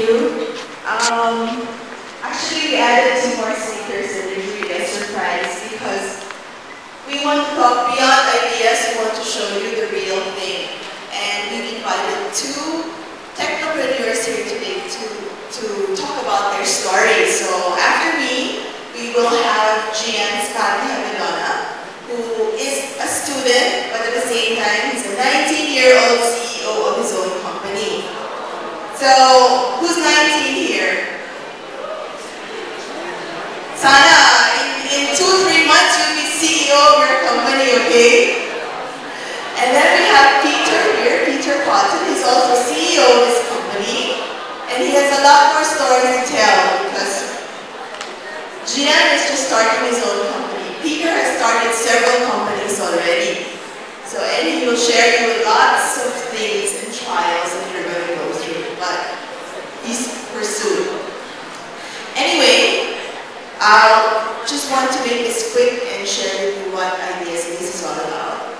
you. Um, actually, we added two more speakers and it's really a surprise because we want to talk beyond ideas, we want to show you the real thing. And we invited two technopreneurs here today to, to talk about their stories. So after me, we will have Gian Scotty Havilona, who is a student, but at the same time, he's a 19-year-old CEO of his own company. So, who's 19 here? Sana, in, two, three months, you'll be CEO of your company, okay? And then we have Peter here, Peter Cotton. He's also CEO of his company. And he has a lot more stories to tell because Gian is just starting his own company. Peter has started several companies already. So, and he will share you lots of things and trials that you're going to go through, but he's pursued. I just want to make this quick and share with you what Ideas this is all about.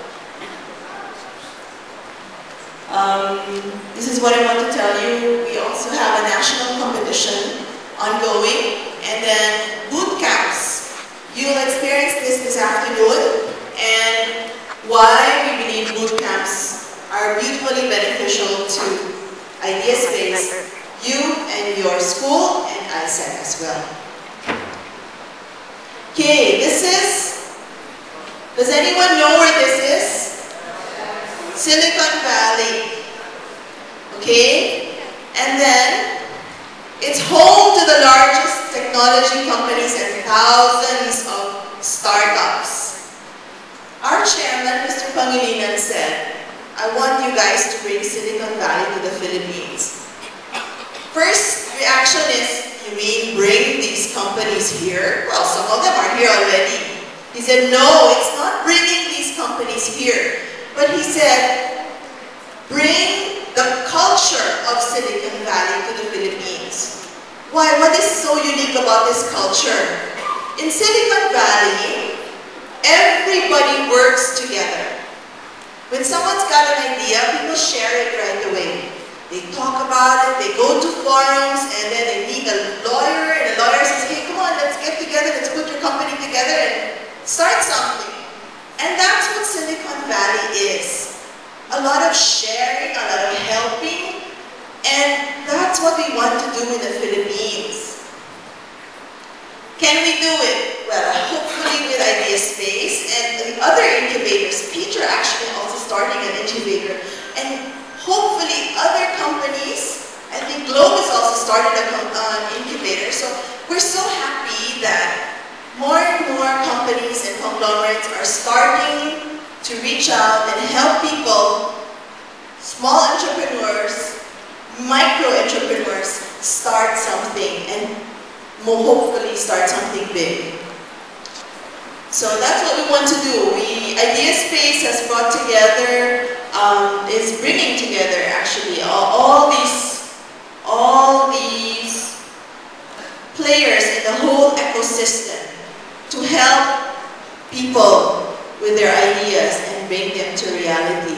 Um, this is what I want to tell you. We also have a national competition ongoing and then boot camps You'll experience this this afternoon and why we believe boot camps are beautifully beneficial to IdeaSpace, you and your school, and AIESEC as well. Okay, this is, does anyone know where this is? Silicon Valley. Okay? And then, it's home to the largest technology companies and thousands of startups. Our chairman, Mr. Pangilinan, said, I want you guys to bring Silicon Valley to the Philippines. First reaction is, you mean bring these companies here? Well, some of them are here already. He said, no, it's not bringing these companies here. But he said, bring the culture of Silicon Valley to the Philippines. Why? What is so unique about this culture? In Silicon Valley, everybody works together. When someone's got an idea, people share it right away. They talk about it, they go to forums, and then they meet a lawyer, and the lawyer says, hey, come on, let's get together, let's put your company together and start something. And that's what Silicon Valley is. A lot of sharing, a lot of helping, and that's what we want to do in the Philippines. Can we do it? Well, hopefully with IdeaSpace and the other incubators. Peter actually also starting an incubator. And hopefully other companies, I think Globe is also starting an uh, incubator. So we're so happy that more and more companies and conglomerates are starting to reach out and help people, small entrepreneurs, micro-entrepreneurs start something and hopefully start something big. So that's what we want to do. We, IdeaSpace has brought together, um, is bringing together actually all, all these, all these players in the whole ecosystem to help people with their ideas and bring them to reality.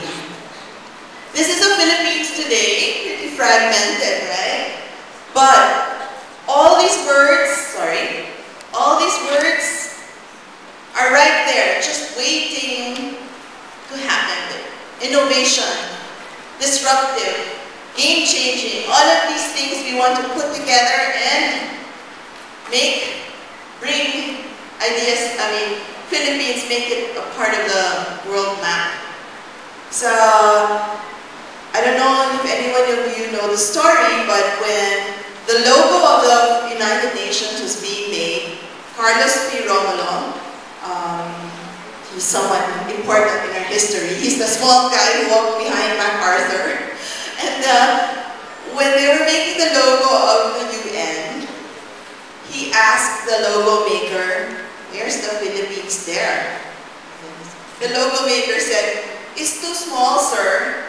This is the Philippines today, pretty fragmented, right? But all these words, sorry, all these words are right there, just waiting to happen. Innovation, disruptive, game-changing, all of these things we want to put together and make, bring ideas, I mean, Philippines, make it a part of the world map. So, I don't know if anyone of you know the story, but when the logo of the United Nations was being made, Carlos P. Romulo, um, he's someone important in our history. He's the small guy who walked behind MacArthur. And uh, when they were making the logo of the UN, he asked the logo maker, where's the Philippines there? The logo maker said, it's too small, sir.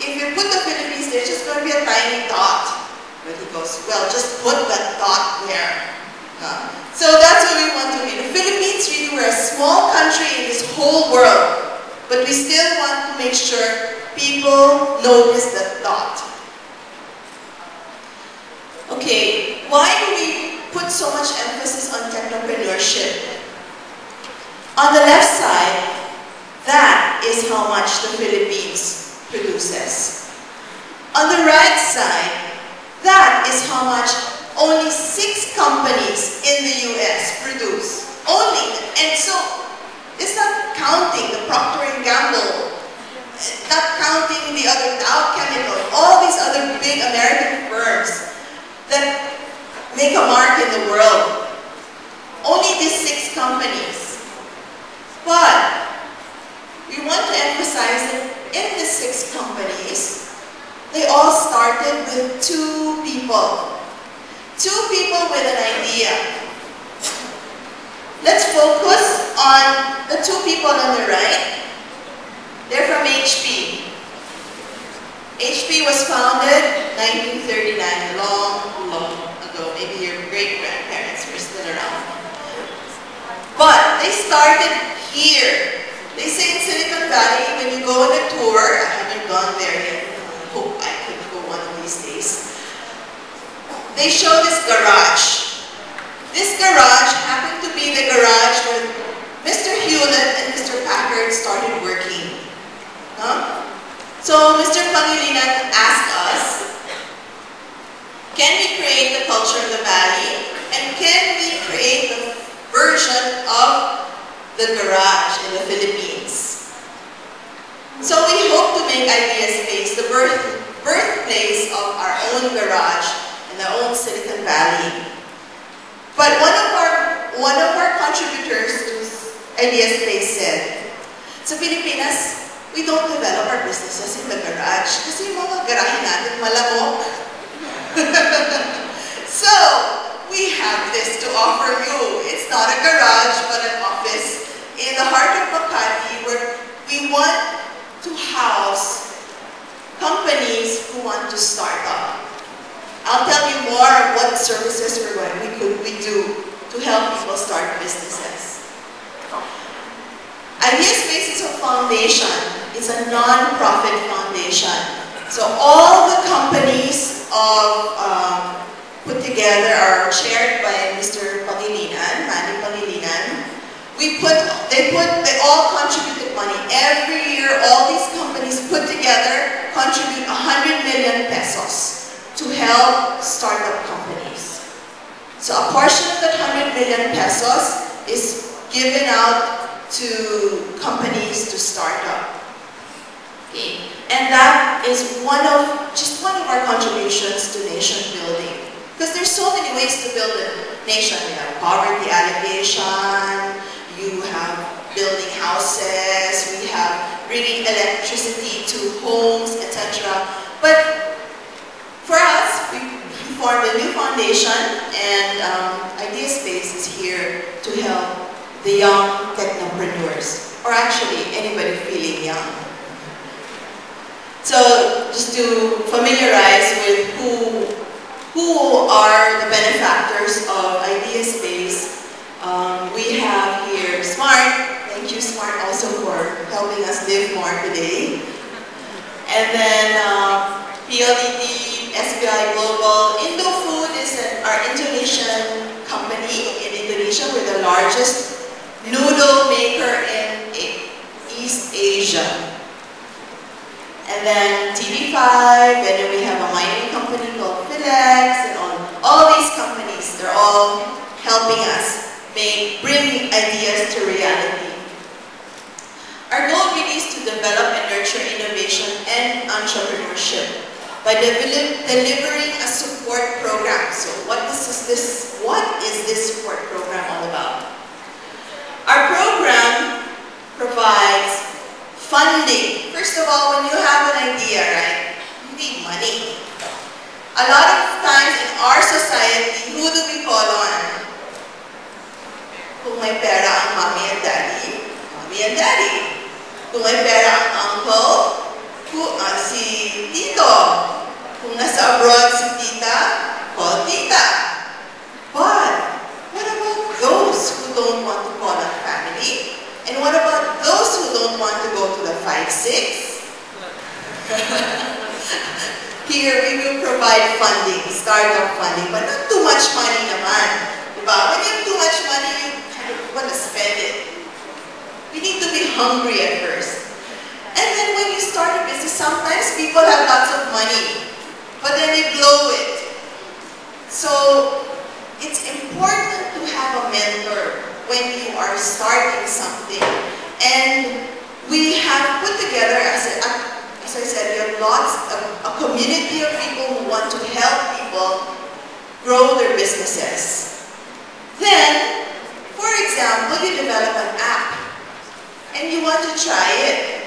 If you put the Philippines there, it's just going to be a tiny dot. Goes, well, just put that dot there. Uh, so that's what we want to be. The Philippines, really, we're a small country in this whole world. But we still want to make sure people notice that dot. Okay, why do we put so much emphasis on entrepreneurship? On the left side, that is how much the Philippines produces. On the right side, that is how much only six companies in the US produce. Only. And so, it's not counting the Procter & Gamble, not counting the other Dow Chemical, all these other big American firms that make a mark in the world. Only these six companies. But we want to they all started with two people. Two people with an idea. Let's focus on the two people on the right. They're from HP. HP was founded 1939, long, long ago. Maybe your great-grandparents were still around. But they started here. They say in Silicon Valley, when you go on a tour, I haven't gone there yet, hope I could go one of these days. They show this garage. This garage happened to be the garage where Mr. Hewlett and Mr. Packard started working. Huh? So Mr. Pangilinan asked us, can we create the culture of the valley? And can we create the version of the garage in the Philippines? So we hope to make Idea Space the birth, birthplace of our own garage in our own Silicon Valley. But one of our, one of our contributors to Idea Space said, sa Pilipinas, we don't develop our businesses in the garage kasi yung mga garahe natin malamok. so, we have this to offer you. It's not a garage, but an office in the heart of Makati where we want to house companies who want to start up. I'll tell you more of what services we're going, we could we do to help people start businesses. Idea Space is a foundation. It's a non-profit foundation. So all the companies of um, put together are chaired by Mr. Pangilinan, Manny Pangilinan. We put, they put, they all contributed money. Every year, all these companies put together contribute 100 million pesos to help startup companies. So a portion of that 100 million pesos is given out to companies to start up. And that is one of, just one of our contributions to nation building. Because there's so many ways to build a nation. You have poverty alleviation, you have building houses, we have bringing electricity to homes, etc. But for us, we formed a new foundation and um, Idea Space is here to help the young technopreneurs, or actually anybody feeling young. So just to familiarize with who, who are the benefactors of Idea Space, um, we have here Smart. Thank you Smart also for helping us live more today. And then uh, PLDT, SBI Global, Indofood is an, our Indonesian company in Indonesia. We're the largest noodle maker in East Asia. And then TV5, and then we have a mining company called Philex, and all, all these companies, they're all helping us make, bring ideas to reality. Our goal really is to develop and nurture innovation and entrepreneurship by de delivering a support program. So what is this, what is this support program all about? Our program provides funding. First of all, when you have an idea, right, you need money. A lot of times in our society, who do we call on? Kung may pera ang mommy and daddy, mommy and daddy. Kung may pera ang uncle, who, uh, si tito. Kung nasa abroad si tita, call tita. But, what about those who don't want to call on family? And what about the 5-6? here we will provide funding, startup funding, but not too much money naman. Diba? When you have too much money, you kind of want to spend it. We need to be hungry at first. And then when you start a business, sometimes people have lots of money, but then they blow it. So it's important to have a mentor when you are starting something. And we have put together, as, a, as I said, we have lots of a community of people who want to help people grow their businesses. Then, for example, you develop an app and you want to try it.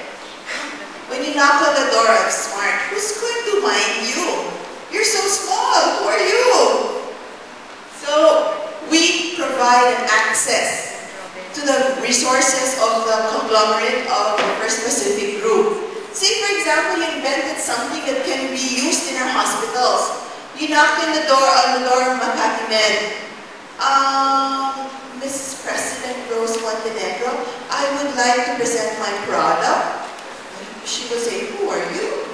When you knock on the door of Smart, who's going to mind you? You're so small, who are you? So we provide access to the resources of the conglomerate of the First Pacific Group. Say, for example, you invented something that can be used in our hospitals. You knocked on the door on the door of Makati Med. Um, Mrs. President Rose Montenegro, I would like to present my product. She would say, who are you?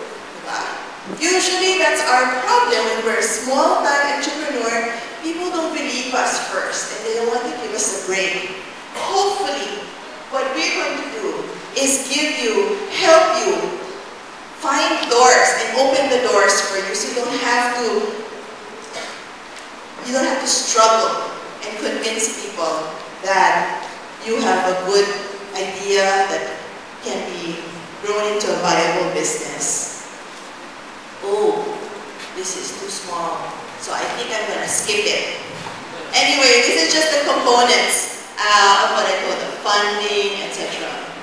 Usually that's our problem when we're a small-time entrepreneur. People don't believe us first and they don't want to give us a break. Hopefully, what we're going to do is give you, help you find doors and open the doors for you so you don't have to you don't have to struggle and convince people that you have a good idea that can be grown into a viable business. Oh, this is too small, so I think I'm going to skip it. Anyway, this is just the components uh, of what I call the funding, etc.